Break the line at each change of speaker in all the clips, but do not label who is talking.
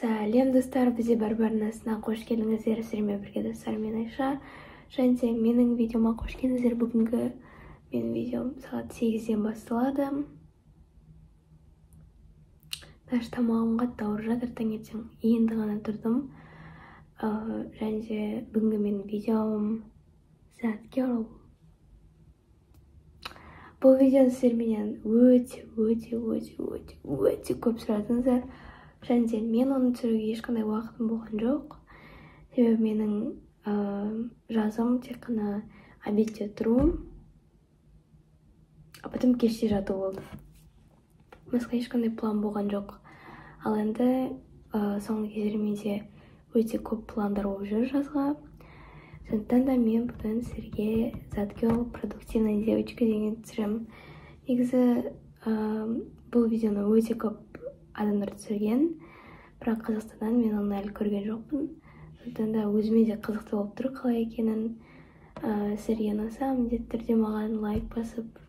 сәлем достар бізде барбар арнасына қош келдіңіздер. Сіздермен бірге достар мен айша. Және менің видеома қош келдіңіздер. Бүгінгі менің видеом сағат сегізден басталады. Даже тамағым қатты ауырып жатыр таңертең енді ғана тұрдым. Ә, және де бүгінгі менің видеом that girl бұл видеоны сіздер менен өте өте өте өте өте көп сұрадыңыздар және де мен оны түсіруге ешқандай уақытым болған жоқ. Себебі менің ә, жазым тек қана обедте тұру а потом кеште жату болды. Басқа ешқандай план болған жоқ. Ал енді ә, соңғы кездері менде өте көп пландар болып жүр жазға. Сондықтан да мен бүгін сіздерге задгел продуктивная девочка деген түсіремін негізі ә, бұл видеоны өте көп адамдар түсірген. Бірақ қазақстаннан мен оны әлі көрген жоқпын. Сондықтан да өзіме де қызықты болып тұр қалай екенін. Ә, сіздерге ұнаса міндетті түрде маған лайк басып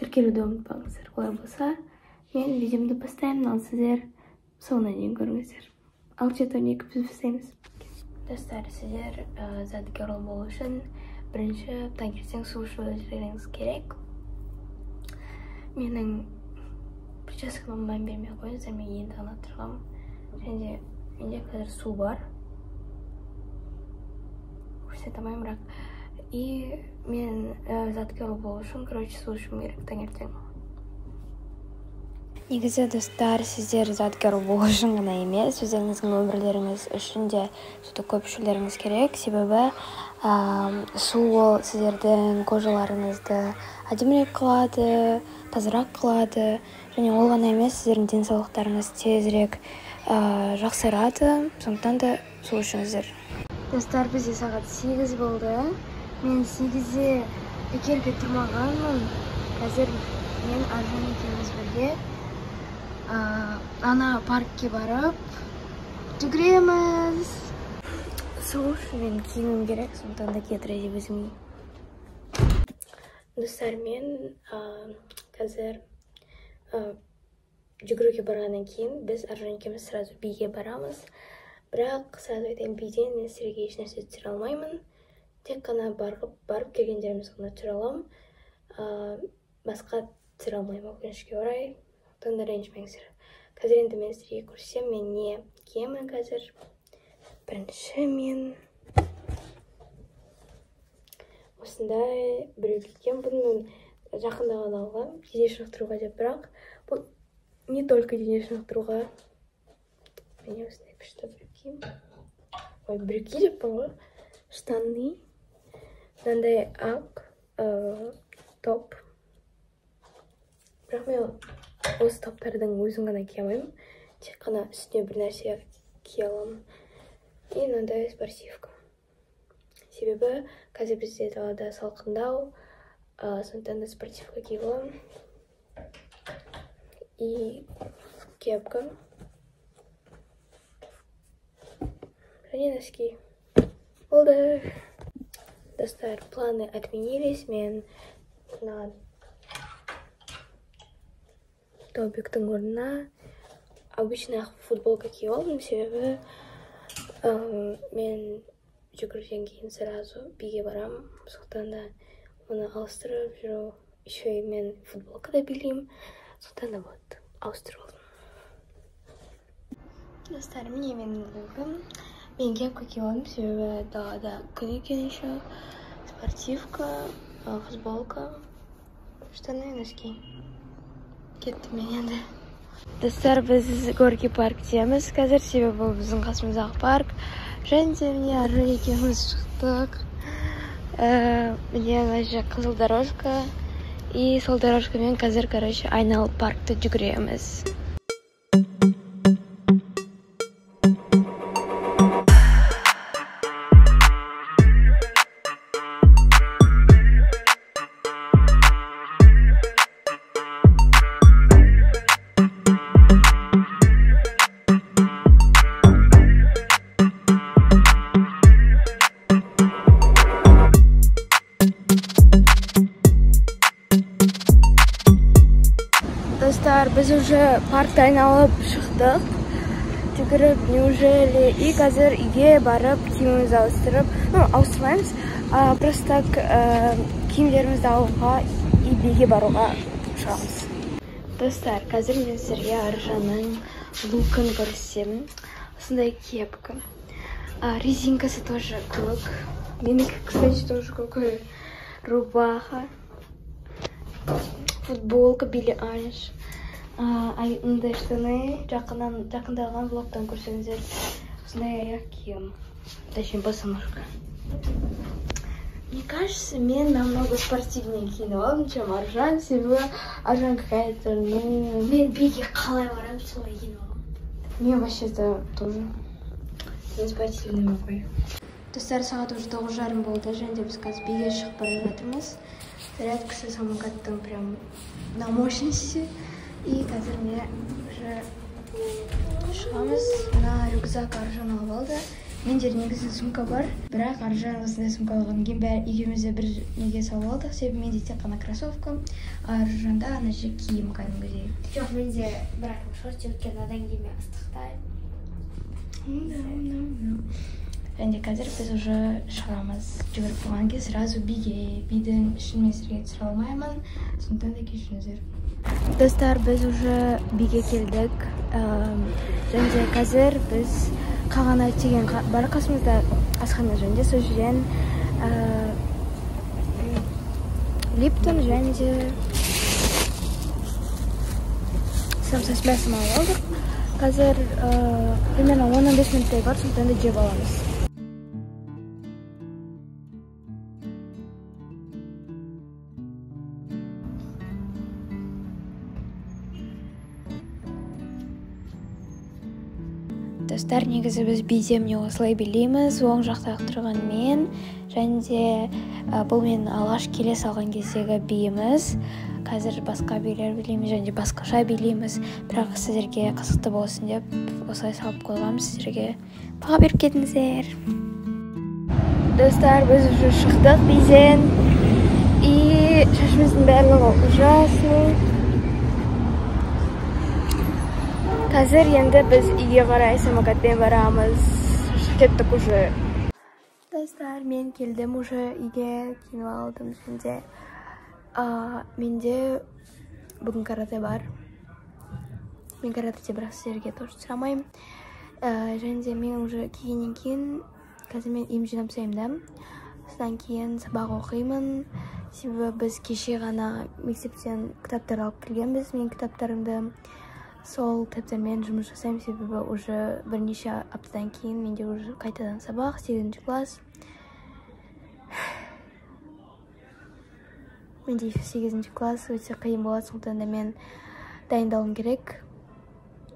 тіркелуді ұмытпаңыздар. Олай болса мен видеомды бастаймын ал сіздер соңына дейін көріңіздер. Ал жеті он екі біз бастаймыз. Достар сіздер ә, задгерл болу үшін бірінші таңертең су ішуіңіз керек. Менің прическама мән бермей ақ қойыңыздар мен енді ғана тұрғанмын және де менде қазір су бар көрсете алмаймын бірақ и мен ә, болу үшін короче су ішуім керек таңертең негізі достар сіздер заткер болу үшін ғана емес өздеріңіздің өмірлеріңіз үшін де суды көп ішулеріңіз керек. Себебі ә, су ол сіздердің кожаларыңызды әдемірек қылады тазарақ қылады және ол ғана емес сіздердің денсаулықтарыңыз тезірек ә, жақсарады. Сондықтан да су ішіңіздер. Достар бізде сағат сегіз болды. Мен сегізде пекерге тұрмағанмын. Қазір мен аржан екеуміз бірге ана паркке барып жүгіреміз үшін мен киімім керек сондықтан да кетір деп өзіме достар мен қазір жүгіруге барғаннан кейін біз аржан екеуміз сразу биге барамыз бірақ сразу айтайын биден мен сіздерге ешнәрсе түсіре алмаймын тек қана барып, барып келгендеріміз ғана түсіре аламын басқа түсіре алмаймын өкінішке орай да ренжімеңіздер қазір енді мен сіздерге көрсетемін мен не киемін қазір. Бірінші мен осындай біреу киемін бұны жақында ғана алғанмын дене шынықтыруға деп. Бірақ бұл не только дене шынықтыруға міне осындай күшті брюки ой брюки деппін ғой штаны мынандай ақ топ. Бірақ мен осы топтардың өзін ғана кие алмаймын. Тек қана үстіне бір нәрсе кие аламын. И мынандай спортивка себебі қазір бізде далада салқындау сондықтан да спортивка киіп аламын и кепка. Және носки. Болды. Достар планы отменились. Мен тобиктің орнына обычный ақ футболка киіп алдым себебі мен жүгіруден кейін сразу биге барамын сондықтан да. Оны ауыстырып жүру еще и мен футболкада билеймін сондықтан да вот ауыстырып алдым достар міне менің лугым мен кепка киіп алдым себебі далада күн екен еще спортивка футболка. Штаны носки. Кеттім мен енді? Достар біз горки парктеміз қазір себебі біздің қасымыздағы парк. Және де міне ары екеуміз шықтық. Мне мына жер қызыл дорожка и сол дорожкамен қазір короче айналып паркті жүгіреміз. Уже паркті айналып шықтық. Жүгіріп неужели и қазір үйге барып киімімізді ауыстырып ну ауыстырмаймыз просто так ә, киімдерімізді алуға и биге баруға шығамыз достар қазір мен сіздерге аржанның лукын көрсетемін осындай кепка. Резинкасы тоже көк. Менікі кстати тоже көк рубаха. Футболка билли айлиш ай мындай штаны жақыннан жақында алған влогтан көрсеңіздер осындай аяқ киім точнее босоножка мне кажется мен намного спортивнее киініп алдым чем аржан себебі аржан какая то ну мен биге қалай барамын солай киініп аламын мен вообще то тоже мен спортивныймын ғой достар сағат уже тоғыз жарым болды және де біз қазір биге шығып бара жатырмыз. Зарядкасы самокаттың прям на мощности. И қазір міне уже шығамыз мына рюкзак аржан алып алды. Менде негізі сумка бар. Бірақ аржан осындай сумка алғаннан кейін бәрі екеуміз де бір неге салып алдық. Себебі менде тек қана кроссовка а аржанда ана же киім кәдімгідей.
Жоқ менде бірақ шорти өйткені одан кейін мен
және қазір біз уже шығамыз жүгіріп болғаннан кейін сразу биге бидің ішін мен сіздерге түсіре алмаймын. Сондықтан да кешіріңіздер. Достар біз уже биге келдік. Эм, және де қазір біз қағана деген бар қасымызда асхана және де сол жерден э, липтон және де самса алып алдық қазір э, примерно он он бес минуттай бар сондықтан да жеп аламыз достар негізі біз биде міне осылай билейміз оң жақтағы тұрған мен және де бұл мен алғаш келе салған кездегі биіміз. Қазір басқа билер билейміз және де басқаша билейміз. Бірақ сіздерге қызықты болсын деп осылай салып қойғанбыз сіздерге. Баға беріп кетіңіздер. Достар біз уже шықтық биден и шашымыздың барлығы ужасный қазір енді біз үйге қарай самокатпен барамыз кеттік уже достар мен келдім уже үйге киініп алдым және де а, менде бүгін карате бар мен каратеде бірақ сіздерге тоже ә, және де мен уже кигеннен кейін қазір мен ем жинап тастаймын да содан кейін сабақ оқимын себебі біз кеше ғана мектептен кітаптар алып келгенбіз мен кітаптарымды сол кітаптармен жұмыс жасаймын. Себебі уже бірнеше аптадан кейін менде уже қайтадан сабақ сегізінші класс. Менде сегізінші класс өте қиын болады сондықтан да мен дайындалуым керек.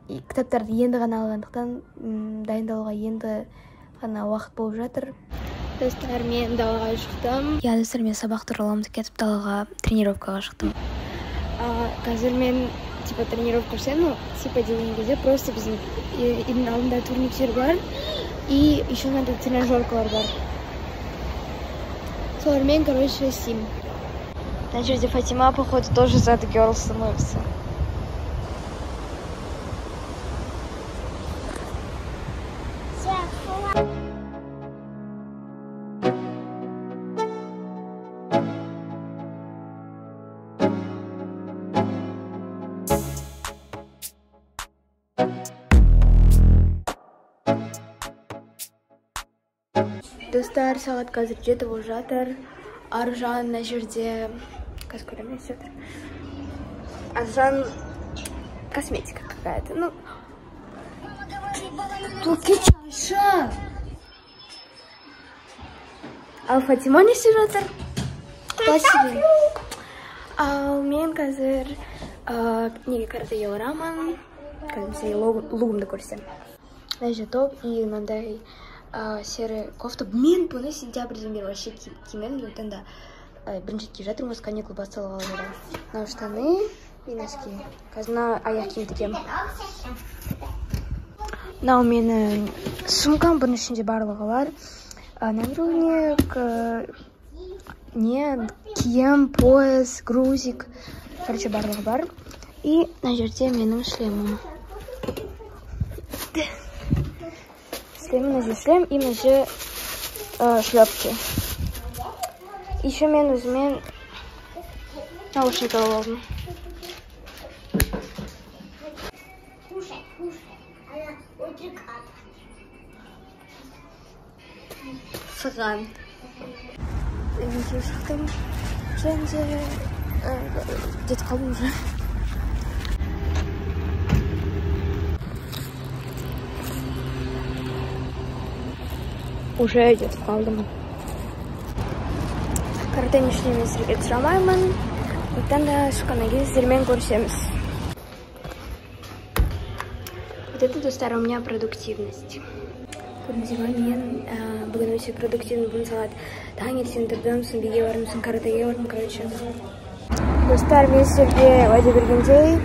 И кітаптарды енді ғана алғандықтан дайындалуға енді ғана уақыт болып жатыр. Достар мен далаға шықтым. Иә достар мен сабақ туралы ұмытып кетіп далаға тренировкаға шықтым. А, қазір мен типа тренировка жасаймын ну типа деген кезде просто біздің үй- үйдің алдында турниктер бар и еще мынандай тренажеркалар бар солармен короче істеймін мына жерде фатима походу тоже за girl становится. Достар сағат қазір жеті болып жатыр. Аржан мына жерде қазір көремін не жатыр? Аржан косметика какая то ну чаша ал фатима не істеп жатыр ал мен қазір неге каратеге барамын логу- лугымды көрсетемін мына жерде топ и мынандай ә, серый кофта. Мен бұны сентябрьден бері вообще ки- кимедім сондықтан да. Ә, бірінші рет киіп жатырмын осы каникул басталғалы бері мынау штаны и носки. Қазір мына аяқ киім тігемін мынау менің сумкам бұның ішінде барлығы бар нагрудник не киім пояс грузик. Короче барлығы бар и мына жерде менің шлемім. Сізге мына шлем и мына жерде шлепки еще мен өзіме наушник алып үйге шықтым және де жетіп қалдым уже уже жетіп қалдым каратэ ештеңе сіздерге түсіре алмаймын сондықтан да шыққаннан кейін сіздермен көрісеміз вот это достар у меня продуктивность. Көрдіңіздер ма мен ә, бүгін өте продуктивный бүгін сағат таңертең тұрдым сосын биге бардым сосын каратэге бардым короче. Достар мен сіздерге уәде бергендей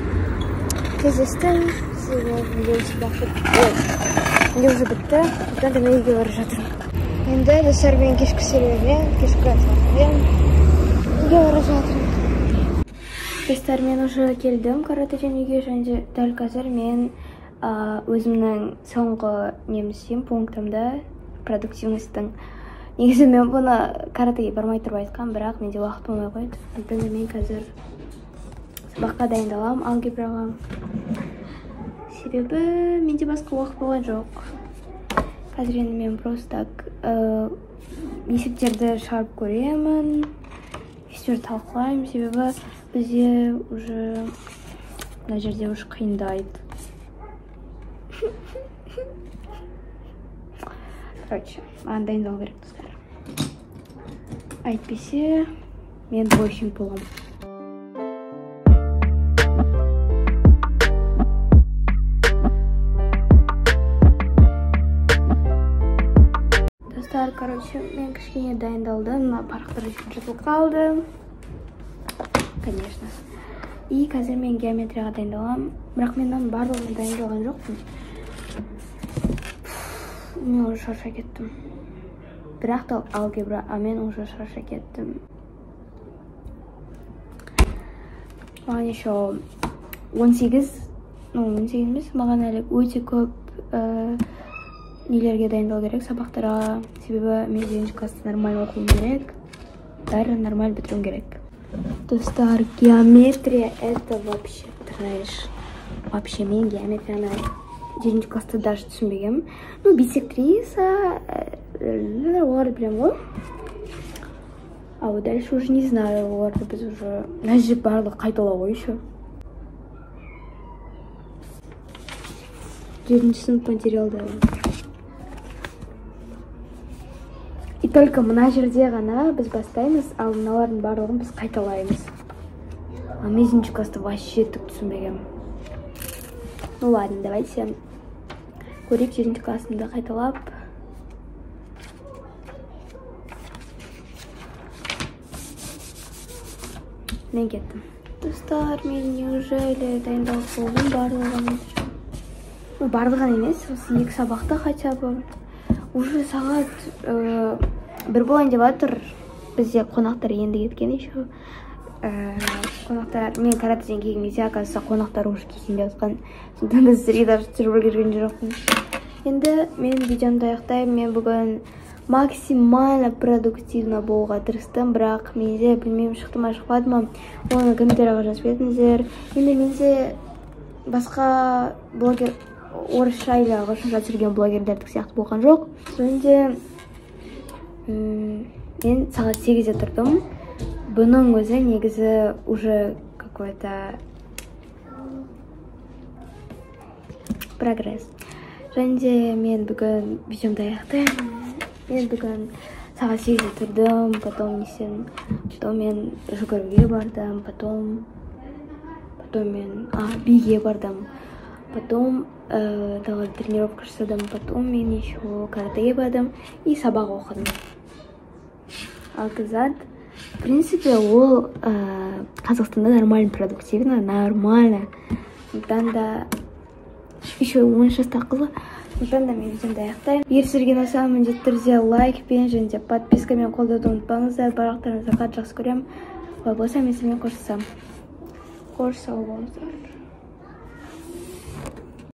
кездестім сізге видеосы бақыт видео уже бітті сондықтан да мен үйге бара жатырмын енді достар мен кешкі серуенмен кешкі сағатпен үйге бара жатырмын достар мен уже келдім каратэден үйге және дәл қазір мен өзімнің соңғы нем істеймін пунктымда продуктивностьтың негізі мен бұны каратэге бармай тұрып айтқанмын бірақ менде уақыт болмай қойды. Да мен қазір сабаққа дайындаламын алгебраға. Себебі менде басқа уақыт болған жоқ. Қазір енді мен просто так ә, есептерді шығарып көремін есептерді талқылаймын. Себебі бізде уже мына жерде уже қиындайды. Короче маған дайындалу керек достар. Әйтпесе мен двойщик боламын. Короче мен кішкене дайындалдым мына парақтар жыртылып қалды конечно. И қазір мен геометрияға дайындаламын бірақ мен оның барлығына дайындалған жоқпын. Мен уже шаршай кеттім. Бірақ та алгебра а мен уже шаршай кеттім. Маған еще он сегіз ну он сегіз емес маған әлі өте көп ә, нелерге дайындалу керек? Сабақтарға себебі мен сегізінші классты нормально оқуым керек. Бәрін нормально бітіруім керек. Достар геометрия это вообще трэш. Вообще мен геометрияны жетінші класста даже түсінбегенмін. Ну бисектриса оларды білемін ғой а вот дальше уже не знаю оларды біз уже. Мына жерде барлығы қайталау ғой еще жетінші сынып материалдары и только мына жерде ғана біз бастаймыз ал мыналардың барлығын біз қайталаймыз. Жетінші класста вообще түк түсінбегенмін. Ну ладно давайте көрейік жетінші классымды қайталап. Мен кеттім. Достар мен неужели дайындалып болдым барлығын ну барлығын емес осы екі сабақта хотя бы. Уже сағат ә, бір болайын деп жатыр. Бізде қонақтар енді кеткен еще. Ә, қонақтар мен каратэден келген кезде оказывается қонақтар уже келген деп жатқан. Сондықтан да сіздерге даже түсіріп үлгерген жоқпын. Енді мен видеомды аяқтаймын. Мен бүгін максимально продуктивно болуға тырыстым. Бірақ менде білмеймін шықты ма шықпады ма. Оны комментарийға жазып кетіңіздер енді менде басқа блогер орысша или ағылшынша түсірген блогерлердікі сияқты болған жоқ. Және мен сағат сегізде тұрдым. Бұның өзі негізі уже какой то прогресс. Және де мен бүгін видеомды аяқтаймын. Мен бүгін сағат сегізде тұрдым потом несем потом мен жүгіруге бардым потом потом мен а биге бардым. Потом ә, тағы тренировка жасадым потом мен еще каратэге бардым и сабақ оқыдым алказат в принципе ол ә, қазақстанда нормально продуктивно нормально. Сондықтан да еще он үш жастағы қыз сондықтан да мен видеомды аяқтаймын егер сіздерге ұнаса міндетті түрде лайкпен және де подпискамен қолдауды ұмытпаңыздар барлықтарыңызды қатты жақсы көремін олай болса мен сіздермен қоштасамын қош сау болыңыздар